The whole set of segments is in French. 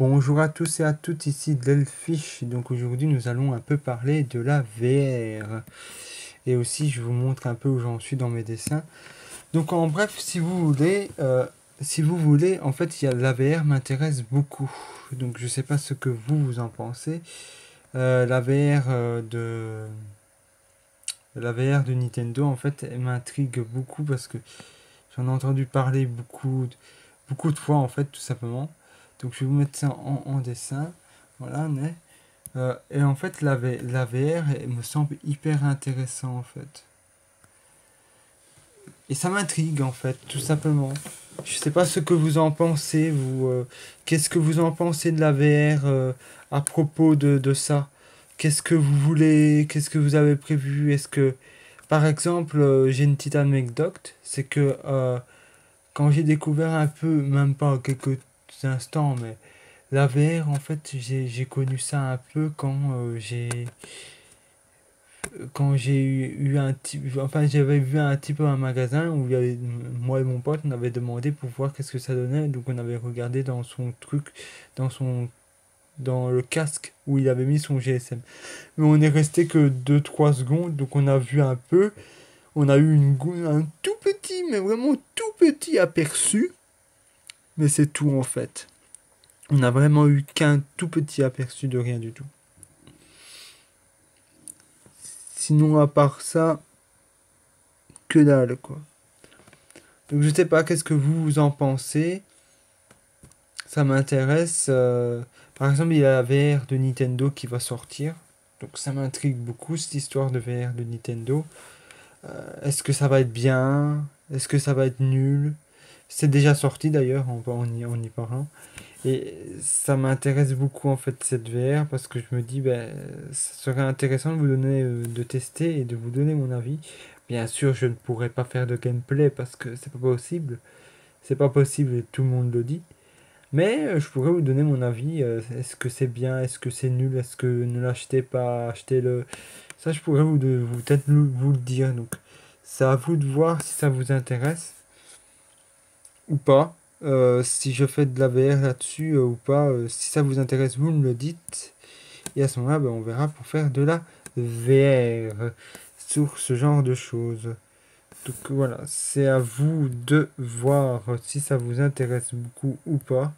Bonjour à tous et à toutes, ici Delphish. Donc aujourd'hui nous allons un peu parler de la VR. Et aussi je vous montre un peu où j'en suis dans mes dessins. Donc en bref, si vous voulez, euh, si vous voulez, en fait y a, la VR m'intéresse beaucoup. Donc je sais pas ce que vous vous en pensez. Euh, la VR euh, de la VR de Nintendo en fait m'intrigue beaucoup parce que j'en ai entendu parler beaucoup de fois en fait tout simplement. Donc je vais vous mettre ça en, dessin. Voilà, mais, euh, et en fait la, la VR me semble hyper intéressant en fait. Et ça m'intrigue en fait, tout simplement. Je sais pas ce que vous en pensez, vous. Euh, qu'est-ce que vous en pensez de la VR euh, à propos de, de ça? Qu'est-ce que vous voulez? Qu'est-ce que vous avez prévu? Est-ce que, par exemple, j'ai une petite anecdote, c'est que quand j'ai découvert un peu, même pas quelques instants, mais la VR, en fait, j'ai connu ça un peu quand euh, j'ai quand j'ai eu, un petit enfin j'avais vu un petit peu un magasin où il y avait, moi et mon pote on avait demandé pour voir qu'est-ce que ça donnait. Donc on avait regardé dans son truc dans son dans le casque où il avait mis son GSM mais on est resté que 2-3 secondes donc on a vu un peu. On a eu une, un tout petit mais vraiment tout petit aperçu mais c'est tout en fait. On n'a vraiment eu qu'un tout petit aperçu de rien du tout. Sinon, à part ça, que dalle quoi. Donc je sais pas, qu'est-ce que vous en pensez? Ça m'intéresse. Euh, par exemple, il y a la VR de Nintendo qui va sortir. Donc ça m'intrigue beaucoup cette histoire de VR de Nintendo. Euh, est-ce que ça va être bien? Est-ce que ça va être nul? C'est déjà sorti d'ailleurs en, en, y, en y parlant. Et ça m'intéresse beaucoup en fait cette VR parce que je me dis ben ça serait intéressant de vous donner euh, de tester et de vous donner mon avis. Bien sûr, je ne pourrais pas faire de gameplay parce que c'est pas possible. C'est pas possible et tout le monde le dit. Mais euh, je pourrais vous donner mon avis. Euh, est-ce que c'est bien Est-ce que c'est nul Est-ce que ne l'achetez pas Achetez-le. Ça, je pourrais vous, vous peut-être vous le dire. Donc, c'est à vous de voir si ça vous intéresse ou pas. Euh, si je fais de la VR là-dessus euh, ou pas. Euh, si ça vous intéresse, vous me le dites. Et à ce moment-là, ben, on verra pour faire de la VR sur ce genre de choses. Donc voilà, c'est à vous de voir si ça vous intéresse beaucoup ou pas.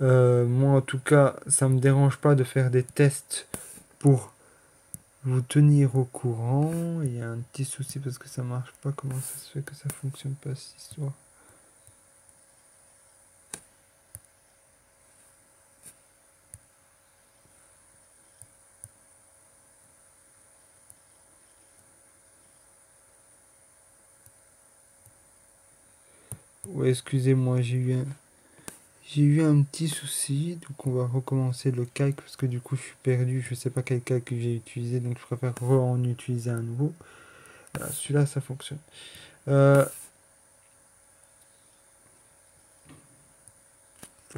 moi en tout cas, ça me dérange pas de faire des tests pour vous tenir au courant. Il y a un petit souci parce que ça marche pas. Comment ça se fait que ça fonctionne pas cette histoire? Excusez-moi, j'ai eu un... J'ai eu un petit souci, donc on va recommencer le calque parce que du coup je suis perdu, je sais pas quel calque j'ai utilisé, donc je préfère en utiliser un nouveau. Voilà, celui-là ça fonctionne. Euh...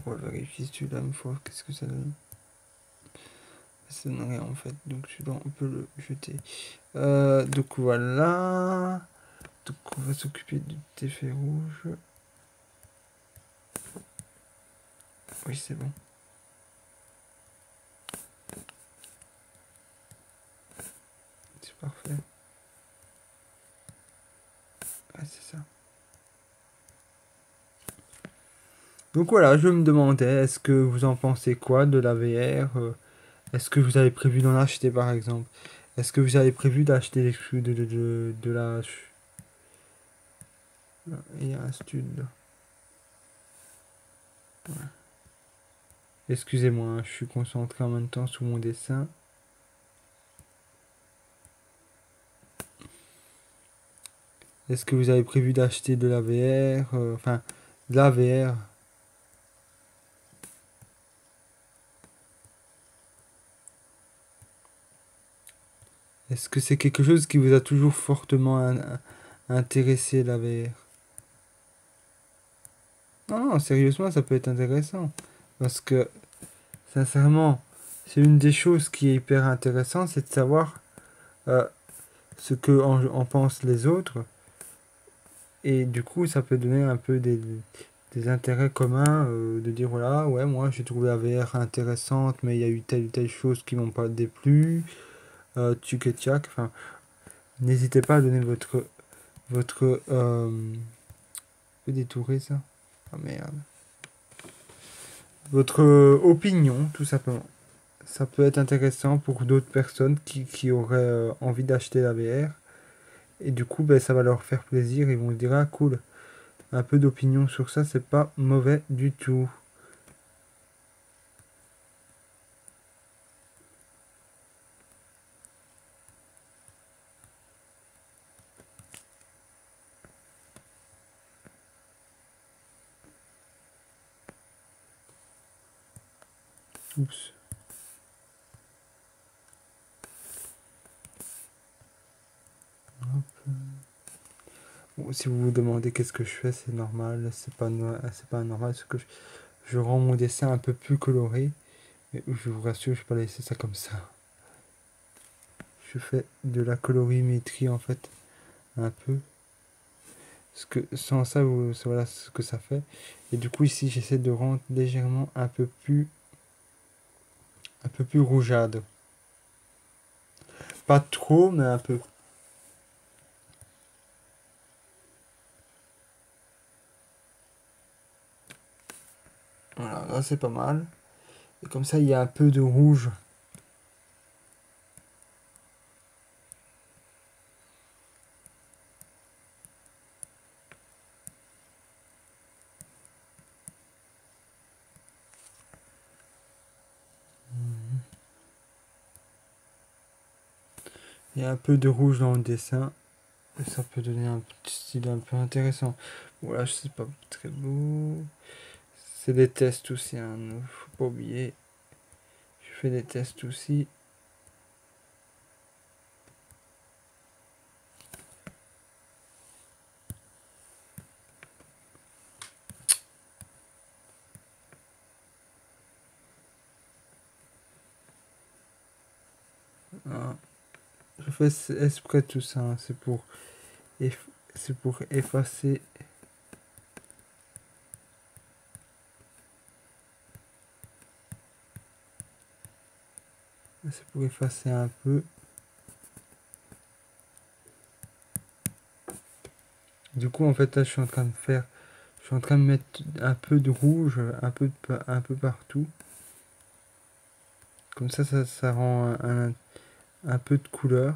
Va vérifier celui-là une fois, qu'est-ce que ça donne Ça donne rien en fait, donc celui-là on peut le jeter. Euh, donc voilà. Donc on va s'occuper du effet rouge. Oui, c'est bon. C'est parfait. Ah, c'est ça. Donc voilà, je me demandais, est-ce que vous en pensez quoi de la VR euh, Est-ce que vous avez prévu d'en acheter par exemple? Est-ce que vous avez prévu d'acheter l'exclu de, de, de, la... Il y a un stud Excusez-moi, hein, je suis concentré en même temps sur mon dessin. Est-ce que vous avez prévu d'acheter de la VR euh, Enfin, de. Est-ce que c'est quelque chose qui vous a toujours fortement intéressé, la VR Non, non, sérieusement, ça peut être intéressant. Parce que, sincèrement, c'est une des choses qui est hyper intéressante, c'est de savoir euh, ce que en, pensent les autres. Et du coup, ça peut donner un peu des, des intérêts communs, euh, de dire voilà, ouais, moi j'ai trouvé la VR intéressante, mais il y a eu telle ou telle chose qui m'ont pas déplu, euh, et enfin, n'hésitez pas à donner votre, votre, euh, je détourer ça, ah merde, votre opinion, tout simplement. Ça peut être intéressant pour d'autres personnes qui, auraient euh, envie d'acheter la VR. Et du coup, ben, ça va leur faire plaisir. Ils vont se dire, ah cool, un peu d'opinion sur ça, c'est pas mauvais du tout. Oups. si vous vous demandez qu'est-ce que je fais, c'est normal, c'est pas, pas normal, ce que je, rends mon dessin un peu plus coloré, mais je vous rassure, je vais pas laisser ça comme ça. Je fais de la colorimétrie en fait, un peu. Parce que sans ça, voilà ce que ça fait. Et du coup ici, j'essaie de rendre légèrement un peu plus, un peu plus rougeade. Pas trop, mais un peu. Voilà, là c'est pas mal. Et comme ça, il y a un peu de rouge. Un peu de rouge dans le dessin. Ça peut donner un petit style un peu intéressant. Voilà, je sais pas très beau. C'est des tests aussi, hein, faut pas oublier. Je fais des tests aussi. Je fais exprès tout ça, c'est pour, c'est pour effacer c'est pour effacer un peu. Du coup, en fait, là, je suis en train de faire, je suis en train de mettre un peu de rouge, un peu, un peu partout. Comme ça, ça, rend un, un, peu de couleur.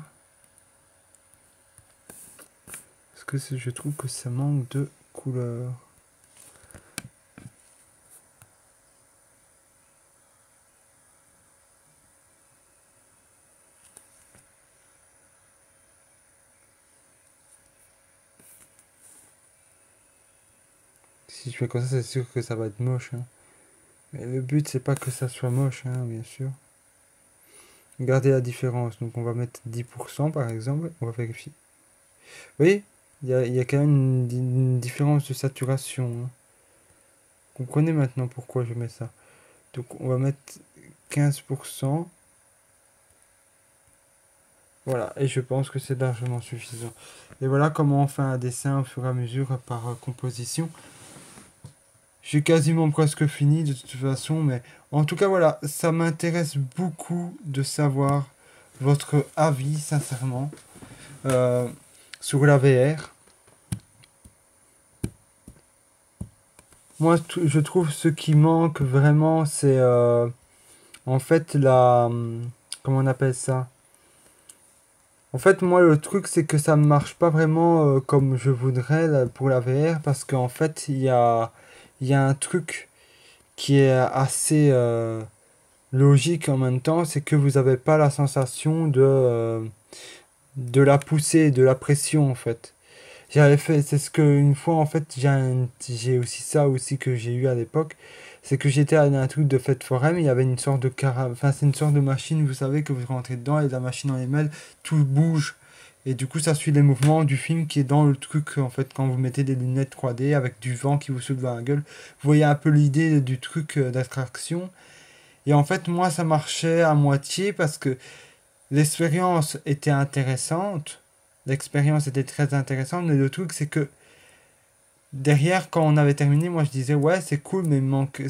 Parce que je trouve que ça manque de couleur. si je fais comme ça, c'est sûr que ça va être moche. Hein. Mais le but, c'est pas que ça soit moche, hein, bien sûr. Regardez la différence. Donc, on va mettre 10% par exemple. On va vérifier. Vous voyez il y a, y a, quand même une, différence de saturation. Hein. Vous comprenez maintenant pourquoi je mets ça. Donc, on va mettre 15%. Voilà, et je pense que c'est largement suffisant. Et voilà comment on fait un dessin au fur et à mesure par euh, composition. J'ai quasiment presque fini de toute façon, mais en tout cas voilà, ça m'intéresse beaucoup de savoir votre avis sincèrement euh, sur la VR. Moi, je trouve ce qui manque vraiment, c'est euh, en fait la... Comment on appelle ça? En fait, moi, le truc, c'est que ça ne marche pas vraiment euh, comme je voudrais pour la VR, parce qu'en fait, il y a y un truc qui est assez euh, logique en même temps, c'est que vous n'avez pas la sensation de, de la poussée, de la pression en fait. J'avais fait, c'est ce que une fois en fait, j'ai aussi ça aussi que j'ai eu à l'époque, c'est que j'étais à un truc de fête foraine, il y avait une sorte de cara... enfin c'est une sorte de machine, vous savez que vous rentrez dedans et la machine en mêle tout bouge et du coup, ça suit les mouvements du film qui est dans le truc, en fait, quand vous mettez des lunettes 3D avec du vent qui vous saute dans la gueule. Vous voyez un peu l'idée du truc euh, d'attraction. Et en fait, moi, ça marchait à moitié parce que l'expérience était intéressante. L'expérience était très intéressante, mais le truc, c'est que derrière, quand on avait terminé, moi je disais ouais, c'est cool, mais manque,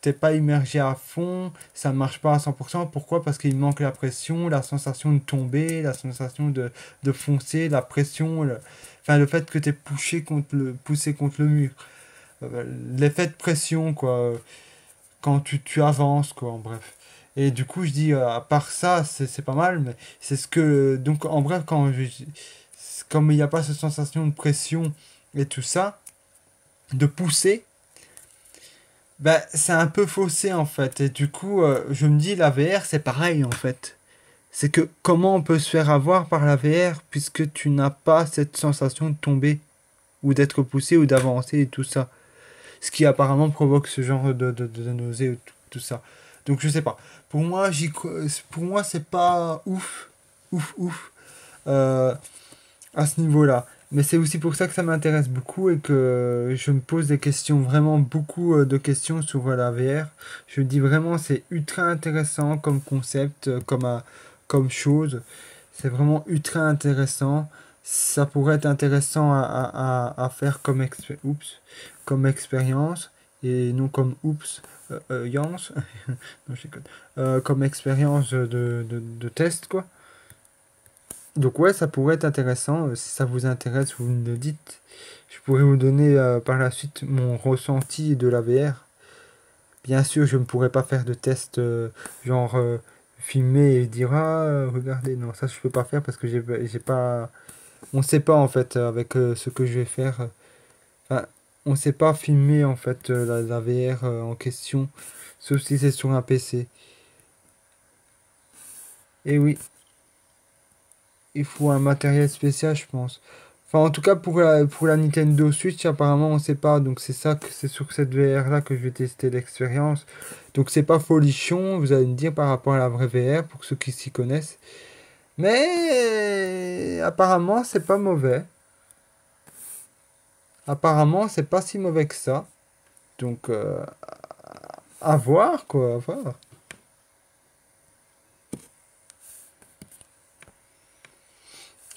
t'es pas immergé à fond, ça marche pas à 100%. Pourquoi? Parce qu'il manque la pression, la sensation de tomber, la sensation de, de foncer, la pression, enfin le fait que t'es poussé contre le, poussé contre le mur. Euh, l'effet de pression, quoi, quand tu, tu avances, quoi, en bref. Et du coup, je dis, euh, à part ça, c'est pas mal, mais c'est ce que. Donc, en bref, quand comme il n'y a pas cette sensation de pression et tout ça, de pousser, ben, c'est un peu faussé en fait. Et du coup, euh, je me dis, la VR, c'est pareil en fait. C'est que comment on peut se faire avoir par la VR puisque tu n'as pas cette sensation de tomber ou d'être poussé ou d'avancer et tout ça. Ce qui apparemment provoque ce genre de, de, de nausée ou tout, tout, ça. Donc je sais pas. Pour moi, pour moi c'est pas ouf, ouf, ouf euh, à ce niveau-là. Mais c'est aussi pour ça que ça m'intéresse beaucoup et que je me pose des questions, vraiment beaucoup euh, de questions sur la VR. Je dis vraiment c'est ultra intéressant comme concept, euh, comme, comme chose. C'est vraiment ultra intéressant. Ça pourrait être intéressant à, à, à faire comme, oups, comme expérience et non comme oups, euh, non, comme expérience de, test quoi. Donc ouais, ça pourrait être intéressant. Euh, si ça vous intéresse, vous me le dites. Je pourrais vous donner euh, par la suite mon ressenti de la VR. Bien sûr, je ne pourrais pas faire de test euh, genre filmer et dire ah regardez non ça je peux pas faire parce que j'ai j'ai pas on sait pas en fait avec ce que je vais faire. On sait pas filmer en fait la, la VR en question sauf si c'est sur un PC. Et oui il faut un matériel spécial, je pense. Enfin, en tout cas, pour la, pour la Nintendo Switch, apparemment, on sait pas. Donc, c'est ça que c'est sur cette VR-là que je vais tester l'expérience. Donc, c'est pas folichon, vous allez me dire, par rapport à la vraie VR, pour ceux qui s'y connaissent. Mais, apparemment, c'est pas mauvais. Apparemment, c'est pas si mauvais que ça. Donc, euh, à voir, quoi, à voir.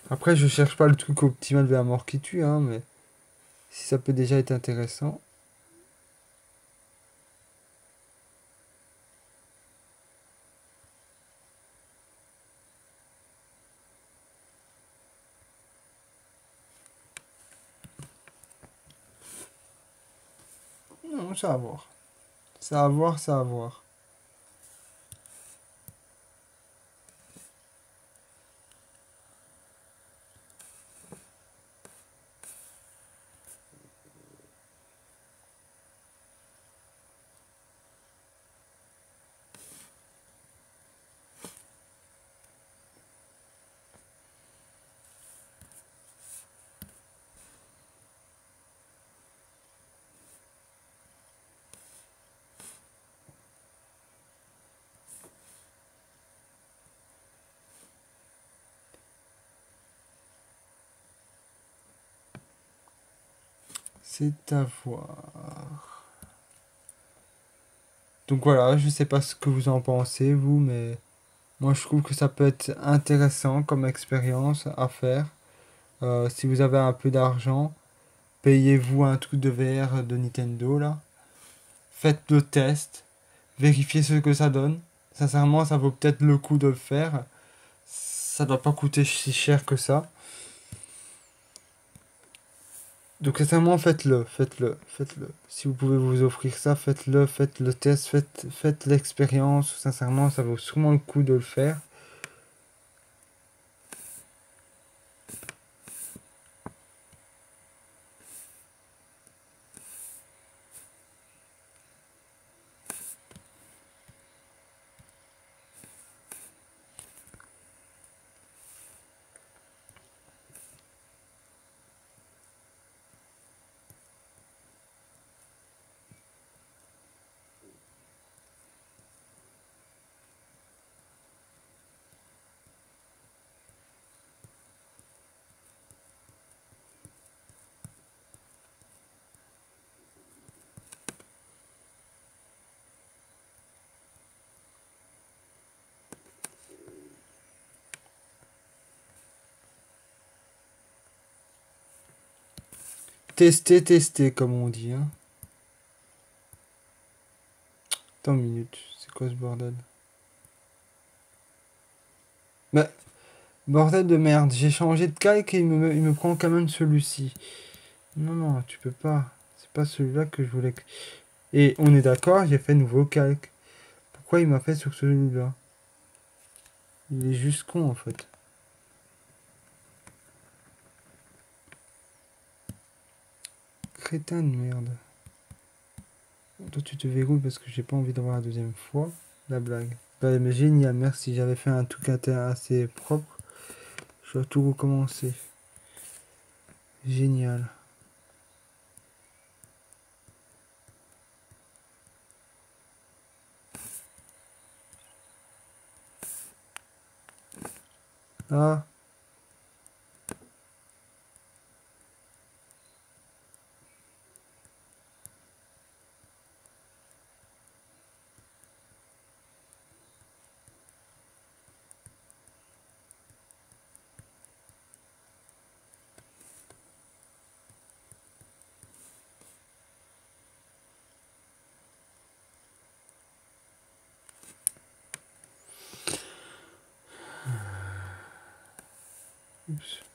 Après, je cherche pas le truc optimal de la mort qui tue, hein, mais si ça peut déjà être intéressant. Non, ça à voir. Ça à voir, ça à voir. C'est à voir. Donc voilà, je sais pas ce que vous en pensez, vous, mais moi je trouve que ça peut être intéressant comme expérience à faire. Euh, si vous avez un peu d'argent, payez-vous un truc de VR de Nintendo là. Faites le test, vérifiez ce que ça donne. Sincèrement, ça vaut peut-être le coup de le faire. Ça doit pas coûter si cher que ça. Donc sincèrement, faites-le, faites-le, faites-le. Si vous pouvez vous offrir ça, faites-le, faites le test, faites, faites l'expérience. Sincèrement, ça vaut sûrement le coup de le faire. Tester, tester, comme on dit. Hein. Attends une minute, c'est quoi ce bordel? Mais, bordel de merde, j'ai changé de calque et il me, il me prend quand même celui-ci. Non, non, tu peux pas. C'est pas celui-là que je voulais. Et on est d'accord, j'ai fait nouveau calque. Pourquoi il m'a fait sur celui-là? Il est juste con en fait. Crétin de merde. Toi tu te verrouilles parce que j'ai pas envie d'avoir la deuxième fois. La blague. Bah, mais génial, merci. J'avais fait un truc assez propre. Je dois tout recommencer. Génial. Ah. La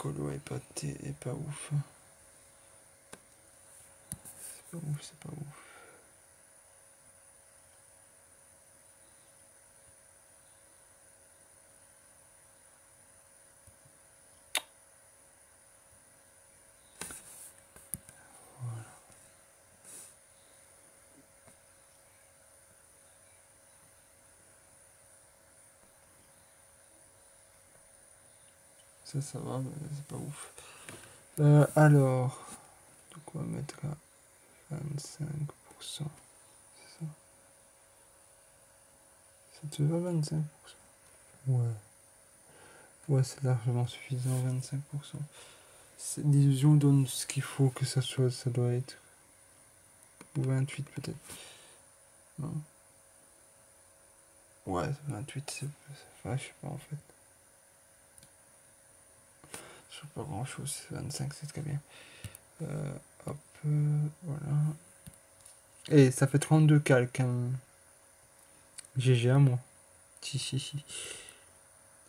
colo est pas, est pas ouf. C'est pas ouf, c'est pas ouf. Ça, ça va, mais c'est pas ouf. Euh, alors, donc on va mettre à 25%. C'est ça? Ça te va 25% Ouais. Ouais, c'est largement suffisant, 25%. L'illusion donne ce qu'il faut que ça soit, ça doit être. Ou 28 peut-être. Non. Ouais, 28, c'est... Enfin, je sais pas en fait pas grand chose, 25 c'est très bien. Euh, hop, euh, voilà. Et ça fait 32 calques. Hein. GG à moi. Si, si, si.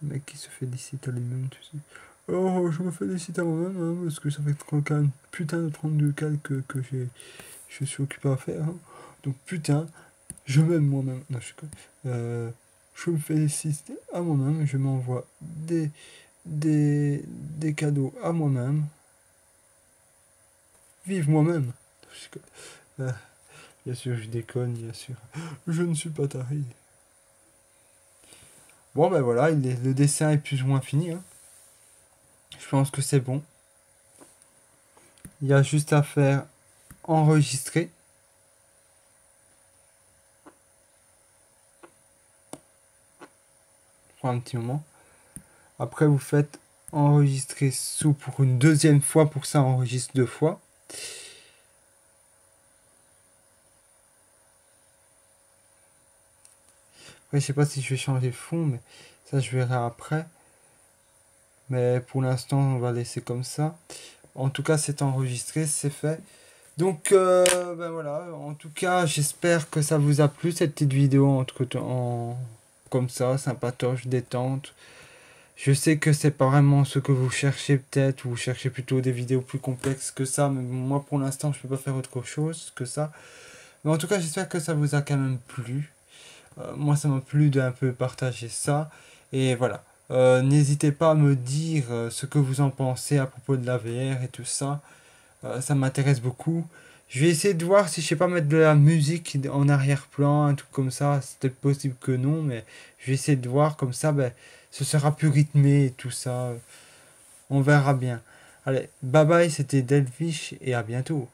Le mec qui se félicite à lui-même, tu sais. Oh, je me félicite à moi-même, hein, parce que ça fait quand même putain de 32 calques que, j'ai, je suis occupé à faire. Hein. Donc putain, je m'aime moi-même. Non, je, euh, je me félicite à moi-même, je m'envoie des, des, cadeaux à moi-même. Vive moi-même. Bien sûr, je déconne, bien sûr. Je ne suis pas taré. Bon, ben voilà, le dessin est plus ou moins fini. Hein. Je pense que c'est bon. Il y a juste à faire enregistrer. Pour un petit moment. Après, vous faites enregistrer sous pour une deuxième fois. Pour ça, enregistre deux fois. Après, je sais pas si je vais changer de fond, mais ça, je verrai après. Mais pour l'instant, on va laisser comme ça. En tout cas, c'est enregistré, c'est fait. Donc, euh, ben voilà. En tout cas, j'espère que ça vous a plu, cette petite vidéo entre en, comme ça, sympatoche, détente. Je sais que c'est pas vraiment ce que vous cherchez peut-être, vous cherchez plutôt des vidéos plus complexes que ça, mais moi pour l'instant je peux pas faire autre chose que ça. Mais en tout cas j'espère que ça vous a quand même plu. Euh, moi ça m'a plu d'un peu partager ça. Et voilà. Euh, n'hésitez pas à me dire euh, ce que vous en pensez à propos de la VR et tout ça. ça m'intéresse beaucoup. Je vais essayer de voir si je sais pas mettre de la musique en arrière-plan, un truc comme ça. C'est peut-être possible que non, mais je vais essayer de voir comme ça. Ben, ce sera plus rythmé et tout ça. On verra bien. Allez, bye bye, c'était Delfish et à bientôt.